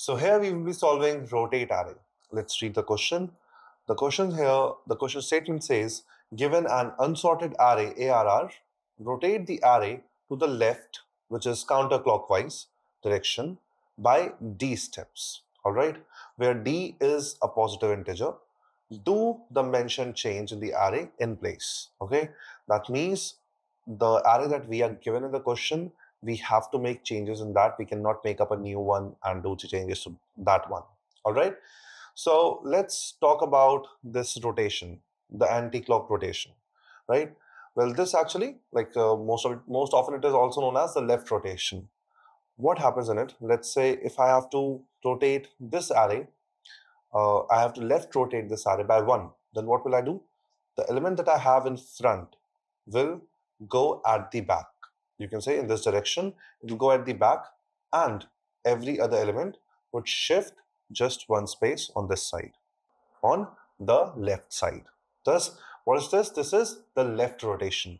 So here we will be solving rotate array. Let's read the question. The question here, the question statement says, given an unsorted array ARR, rotate the array to the left, which is counterclockwise direction by d steps, all right? Where d is a positive integer, do the mentioned change in the array in place, okay? That means the array that we are given in the question, we have to make changes in that. We cannot make up a new one and do changes to that one, all right? So let's talk about this rotation, the anti-clock rotation, right? Well, this actually, like uh, most of it, most often it is also known as the left rotation. What happens in it? Let's say if I have to rotate this array, uh, I have to left rotate this array by one. Then what will I do? The element that I have in front will go at the back. You can say in this direction, it will go at the back and every other element would shift just one space on this side, on the left side. Thus, what is this? This is the left rotation.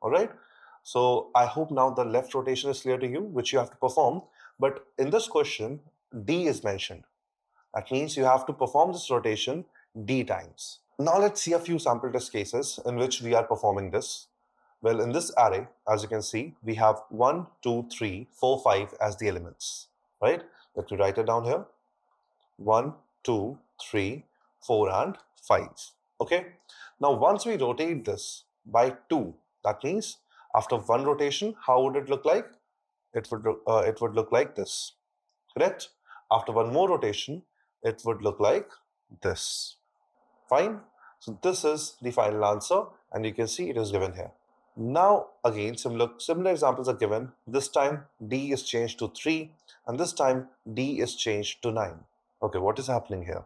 All right. So I hope now the left rotation is clear to you, which you have to perform. But in this question, D is mentioned. That means you have to perform this rotation D times. Now let's see a few sample test cases in which we are performing this. Well, in this array, as you can see, we have 1, 2, 3, 4, 5 as the elements, right? Let me write it down here. 1, 2, 3, 4 and 5. Okay. Now, once we rotate this by 2, that means after one rotation, how would it look like? It would, uh, it would look like this, correct? After one more rotation, it would look like this. Fine. So this is the final answer and you can see it is given here. Now again similar similar examples are given. This time D is changed to 3 and this time D is changed to 9. Okay, what is happening here?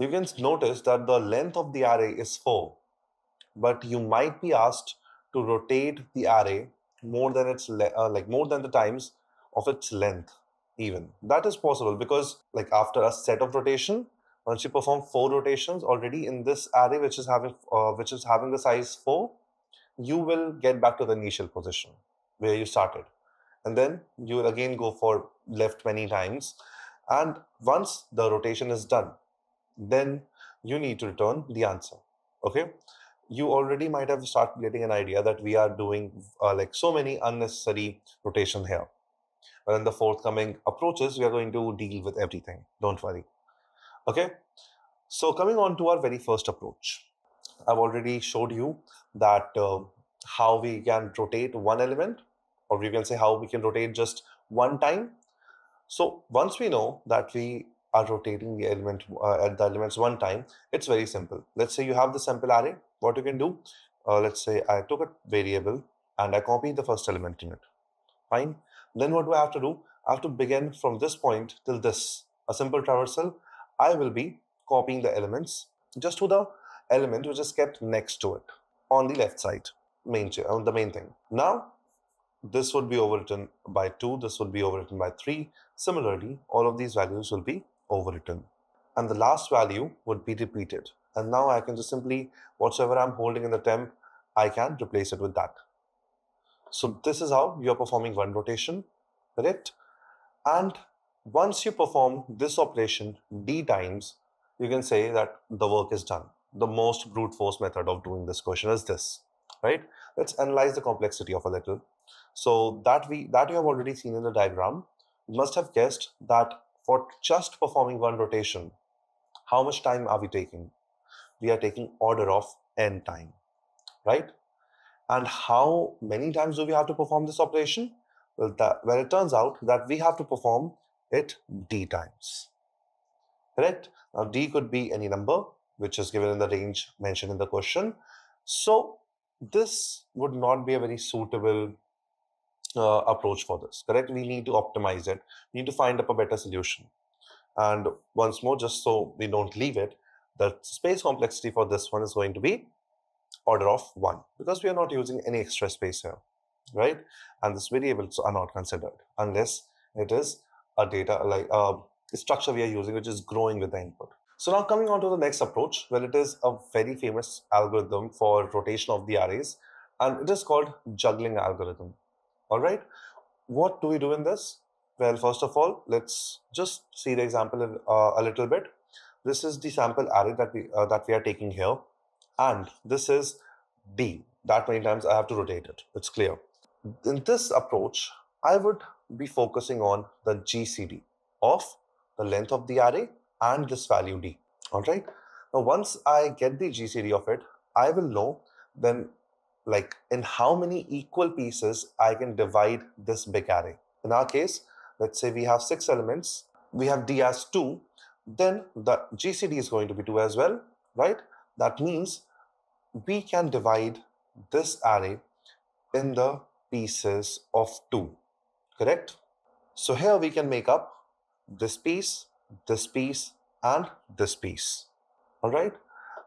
you can notice that the length of the array is 4 but you might be asked to rotate the array more than its uh, like more than the times of its length even that is possible because like after a set of rotation once you perform four rotations already in this array which is having uh, which is having the size 4 you will get back to the initial position where you started and then you will again go for left many times and once the rotation is done then you need to return the answer. Okay. You already might have started getting an idea that we are doing uh, like so many unnecessary rotation here. But in the forthcoming approaches, we are going to deal with everything. Don't worry. Okay. So coming on to our very first approach, I've already showed you that uh, how we can rotate one element, or you can say how we can rotate just one time. So once we know that we are rotating the element uh, at the elements one time, it's very simple. Let's say you have the sample array. What you can do, uh, let's say I took a variable and I copied the first element in it. Fine. Then what do I have to do? I have to begin from this point till this, a simple traversal. I will be copying the elements just to the element which is kept next to it on the left side, main on uh, the main thing. Now this would be overwritten by 2, this would be overwritten by 3. Similarly, all of these values will be overwritten. And the last value would be repeated. And now I can just simply, whatsoever I'm holding in the temp, I can replace it with that. So this is how you're performing one rotation, correct? And once you perform this operation d times, you can say that the work is done. The most brute force method of doing this question is this, right? Let's analyze the complexity of a little. So that we that you have already seen in the diagram, you must have guessed that for just performing one rotation, how much time are we taking? We are taking order of n time, right? And how many times do we have to perform this operation? Well, that, well, it turns out that we have to perform it d times, correct? Now, d could be any number, which is given in the range mentioned in the question. So, this would not be a very suitable uh, approach for this, correct? We need to optimize it. We need to find up a better solution. And once more, just so we don't leave it, the space complexity for this one is going to be order of 1 because we are not using any extra space here, right? And these variables are not considered unless it is a data like a structure we are using which is growing with the input. So now coming on to the next approach, well, it is a very famous algorithm for rotation of the arrays and it is called juggling algorithm. All right. What do we do in this? Well, first of all, let's just see the example uh, a little bit. This is the sample array that we uh, that we are taking here, and this is D. That many times I have to rotate it. It's clear. In this approach, I would be focusing on the GCD of the length of the array and this value D. All right. Now, once I get the GCD of it, I will know then like in how many equal pieces I can divide this big array. In our case, let's say we have six elements, we have D as two, then the GCD is going to be two as well, right? That means we can divide this array in the pieces of two, correct? So here we can make up this piece, this piece, and this piece. All right.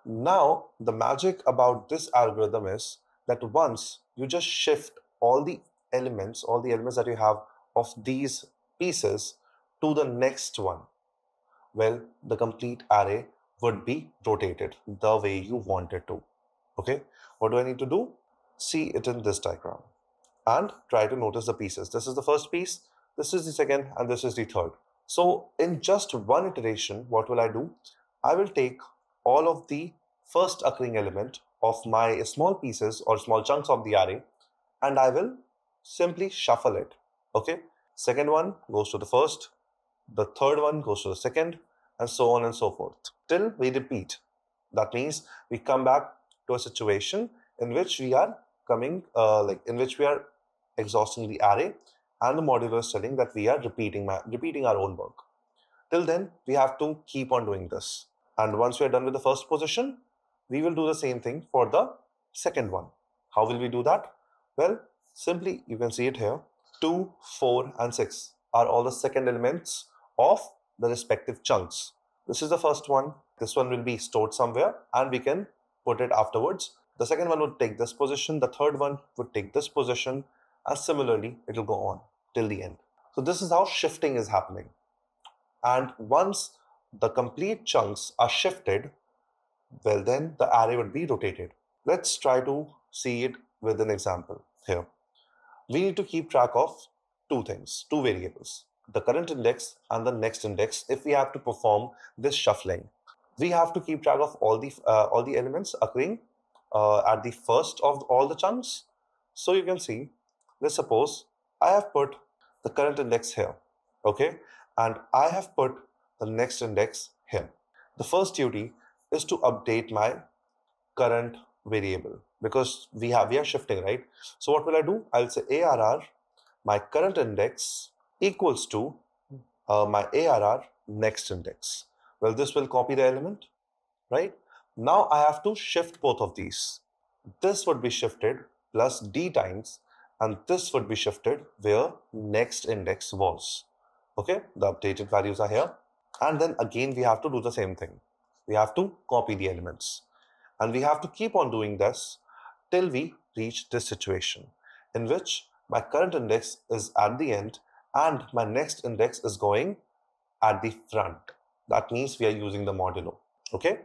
Now, the magic about this algorithm is that once you just shift all the elements, all the elements that you have of these pieces to the next one, well, the complete array would be rotated the way you want it to. Okay. What do I need to do? See it in this diagram and try to notice the pieces. This is the first piece, this is the second, and this is the third. So in just one iteration, what will I do? I will take all of the first occurring element of my small pieces or small chunks of the array and I will simply shuffle it. Okay. Second one goes to the first, the third one goes to the second, and so on and so forth till we repeat. That means we come back to a situation in which we are coming, uh, like in which we are exhausting the array, and the modulo is telling that we are repeating repeating our own work. Till then, we have to keep on doing this. And once we are done with the first position, we will do the same thing for the second one. How will we do that? Well, simply you can see it here. 2, 4 and 6 are all the second elements of the respective chunks. This is the first one. This one will be stored somewhere and we can put it afterwards. The second one would take this position. The third one would take this position. And similarly, it will go on till the end. So this is how shifting is happening. And once the complete chunks are shifted, well then the array would be rotated. Let's try to see it with an example here. We need to keep track of two things, two variables, the current index and the next index if we have to perform this shuffling. We have to keep track of all the, uh, all the elements occurring uh, at the first of all the chunks. So you can see, let's suppose I have put the current index here, okay? And I have put the next index here. The first duty is to update my current variable because we have we are shifting right? So what will i do? I'll say arr my current index equals to uh, my arr next index. Well this will copy the element right? Now i have to shift both of these. This would be shifted plus d times and this would be shifted where next index was okay the updated values are here and then again, we have to do the same thing. We have to copy the elements. And we have to keep on doing this till we reach this situation in which my current index is at the end and my next index is going at the front. That means we are using the modulo. Okay.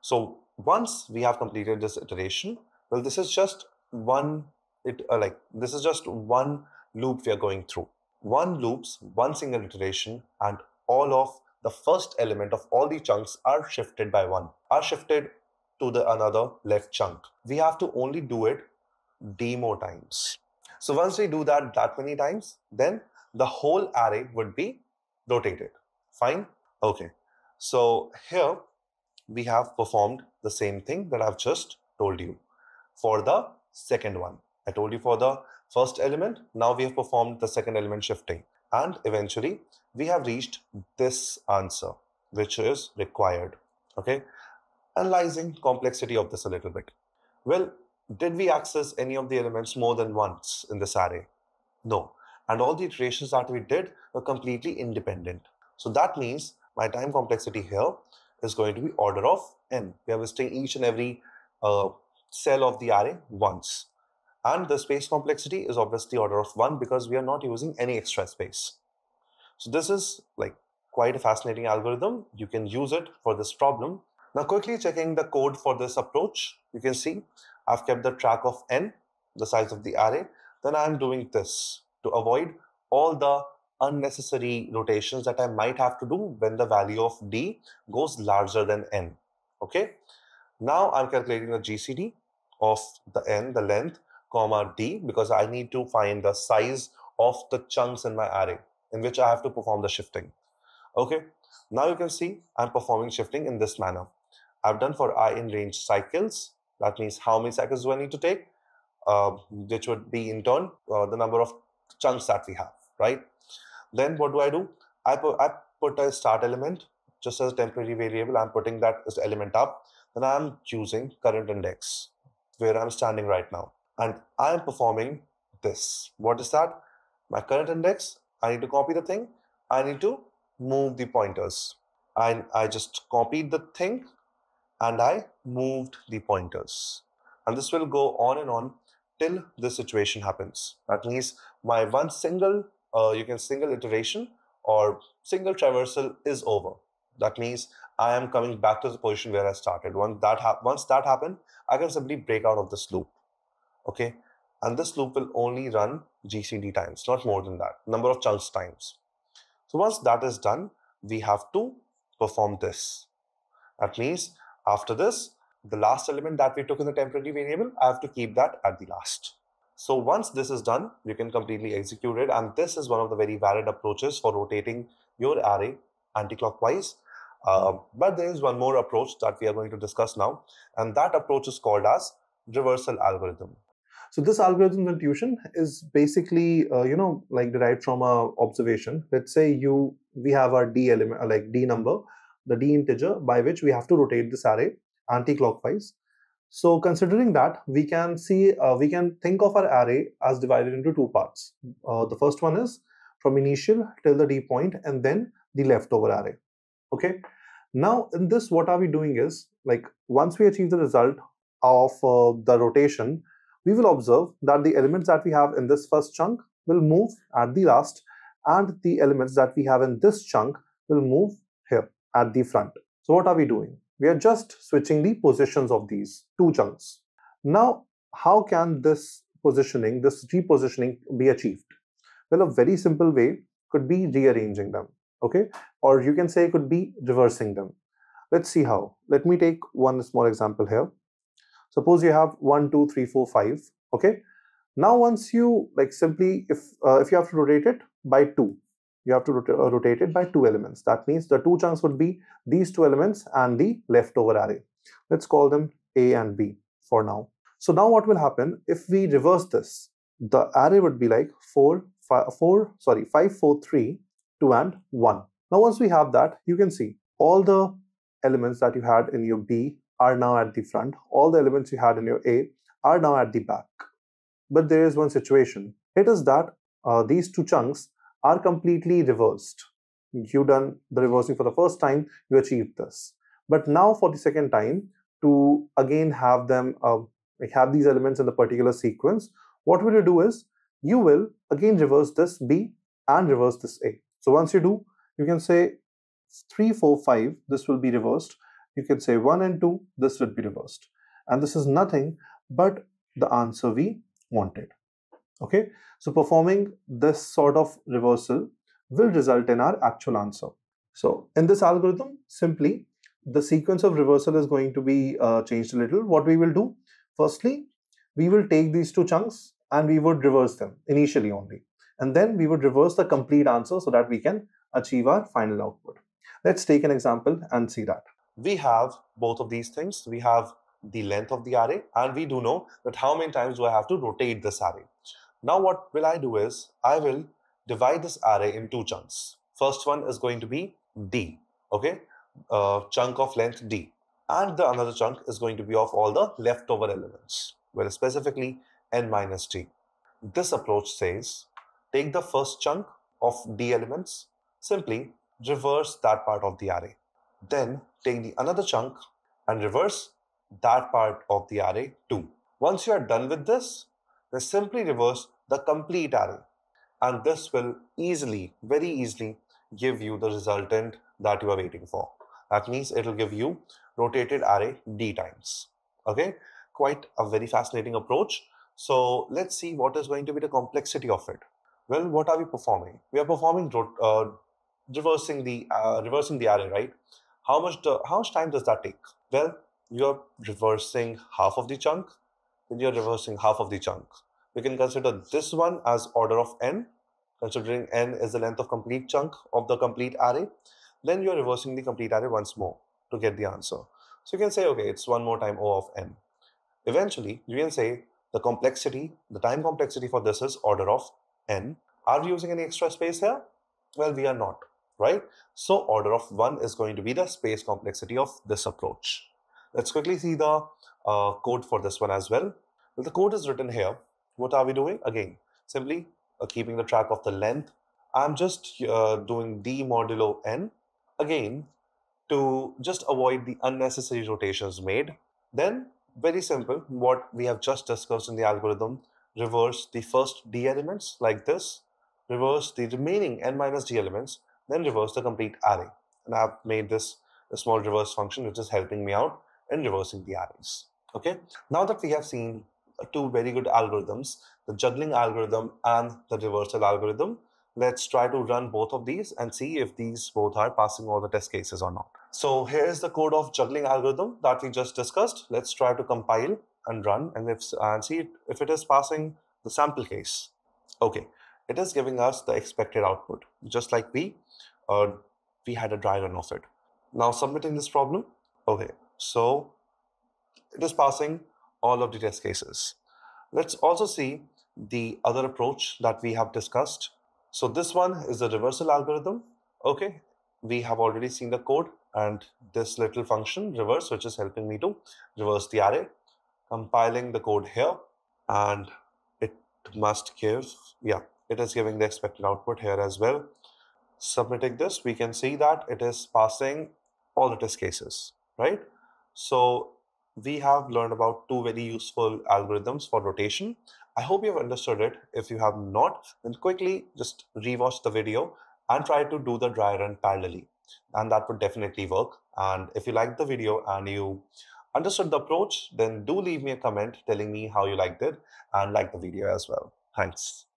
So once we have completed this iteration, well, this is just one, it uh, like this is just one loop we are going through. One loops, one single iteration, and all of the first element of all the chunks are shifted by one, are shifted to the another left chunk. We have to only do it d more times. So once we do that that many times, then the whole array would be rotated. Fine? Okay. So here we have performed the same thing that I've just told you for the second one. I told you for the first element, now we have performed the second element shifting. And eventually we have reached this answer, which is required. Okay. Analyzing complexity of this a little bit. Well, did we access any of the elements more than once in this array? No. And all the iterations that we did were completely independent. So that means my time complexity here is going to be order of n. We are visiting each and every uh, cell of the array once. And the space complexity is obviously order of 1 because we are not using any extra space. So this is like quite a fascinating algorithm. You can use it for this problem. Now quickly checking the code for this approach, you can see I've kept the track of n, the size of the array. Then I'm doing this to avoid all the unnecessary rotations that I might have to do when the value of d goes larger than n. Okay. Now I'm calculating the GCD of the n, the length, comma d, because I need to find the size of the chunks in my array in which I have to perform the shifting. Okay. Now you can see I'm performing shifting in this manner. I've done for i in range cycles. That means how many cycles do I need to take? Uh, which would be in turn uh, the number of chunks that we have, right? Then what do I do? I put, I put a start element just as a temporary variable. I'm putting that element up. Then I'm choosing current index where I'm standing right now. And I'm performing this. What is that? My current index. I need to copy the thing. I need to move the pointers. And I just copied the thing and I moved the pointers. And this will go on and on till this situation happens. That means my one single, uh, you can single iteration or single traversal is over. That means I am coming back to the position where I started. Once that ha- once that happened, I can simply break out of this loop. Okay, and this loop will only run GCD times, not more than that, number of chunks times. So once that is done, we have to perform this. That means after this, the last element that we took in the temporary variable, I have to keep that at the last. So once this is done, you can completely execute it. And this is one of the very valid approaches for rotating your array anti-clockwise. Uh, but there is one more approach that we are going to discuss now. And that approach is called as reversal algorithm. So this algorithm intuition is basically, uh, you know, like derived from a observation. Let's say you, we have our D element, like D number, the D integer by which we have to rotate this array anti-clockwise. So considering that, we can see, uh, we can think of our array as divided into two parts. Uh, the first one is from initial till the D point and then the leftover array. Okay. Now in this, what are we doing is like once we achieve the result of uh, the rotation, we will observe that the elements that we have in this first chunk will move at the last and the elements that we have in this chunk will move here at the front. So what are we doing? We are just switching the positions of these two chunks. Now, how can this positioning, this repositioning be achieved? Well, a very simple way could be rearranging them, okay? Or you can say it could be reversing them. Let's see how. Let me take one small example here. Suppose you have one, two, three, four, five, okay? Now, once you like simply, if uh, if you have to rotate it by two, you have to rot uh, rotate it by two elements. That means the two chunks would be these two elements and the leftover array. Let's call them A and B for now. So now what will happen if we reverse this? The array would be like 4, 5, 4 sorry, 5, 4, 3, 2 and 1. Now once we have that, you can see all the elements that you had in your B are now at the front. All the elements you had in your A are now at the back. But there is one situation. It is that uh, these two chunks are completely reversed. You've done the reversing for the first time, you achieved this. But now for the second time, to again have them uh, have these elements in the particular sequence, what will you do is you will again reverse this B and reverse this A. So once you do, you can say 3, 4, 5, this will be reversed. You can say 1 and 2, this will be reversed. And this is nothing but the answer we wanted. Okay, so performing this sort of reversal will result in our actual answer. So in this algorithm, simply the sequence of reversal is going to be uh, changed a little. What we will do, firstly, we will take these two chunks and we would reverse them initially only. And then we would reverse the complete answer so that we can achieve our final output. Let's take an example and see that. We have both of these things. We have the length of the array and we do know that how many times do I have to rotate this array. Now what will I do is I will divide this array in two chunks. First one is going to be D, okay, a chunk of length D. And the another chunk is going to be of all the leftover elements, well specifically n minus D. This approach says take the first chunk of D elements, simply reverse that part of the array. Then take the another chunk and reverse that part of the array too. Once you are done with this, then simply reverse the complete array. And this will easily, very easily give you the resultant that you are waiting for. That means it will give you rotated array d times. Okay, quite a very fascinating approach. So let's see what is going to be the complexity of it. Well, what are we performing? We are performing uh, reversing the uh, reversing the array, right? How much do, how much time does that take? Well, you're reversing half of the chunk, then you're reversing half of the chunk. We can consider this one as order of n, considering n is the length of complete chunk of the complete array. Then you're reversing the complete array once more to get the answer. So you can say, okay, it's one more time O of n. Eventually, you can say the complexity, the time complexity for this is order of n. Are we using any extra space here? Well, we are not, right? So order of 1 is going to be the space complexity of this approach. Let's quickly see the uh, code for this one as well. Well, the code is written here. What are we doing? Again, simply uh, keeping the track of the length. I'm just uh, doing d modulo n. Again, to just avoid the unnecessary rotations made. Then, very simple, what we have just discussed in the algorithm, reverse the first d elements like this, reverse the remaining n minus d elements, then reverse the complete array. And I've made this a small reverse function which is helping me out in reversing the arrays. Okay, now that we have seen uh, two very good algorithms, the juggling algorithm and the reversal algorithm, let's try to run both of these and see if these both are passing all the test cases or not. So here's the code of juggling algorithm that we just discussed. Let's try to compile and run and, if, and see if it is passing the sample case. Okay, it is giving us the expected output, just like we, uh, we had a dry run of it. Now submitting this problem. Okay, so it is passing all of the test cases. Let's also see the other approach that we have discussed. So this one is the reversal algorithm. Okay, we have already seen the code and this little function reverse, which is helping me to reverse the array compiling the code here and it must give, yeah, it is giving the expected output here as well. Submitting this, we can see that it is passing all the test cases, right? So we have learned about two very useful algorithms for rotation. I hope you have understood it. If you have not, then quickly just rewatch the video and try to do the dry run parallelly. And that would definitely work. And if you like the video and you understood the approach, then do leave me a comment telling me how you liked it and like the video as well. Thanks.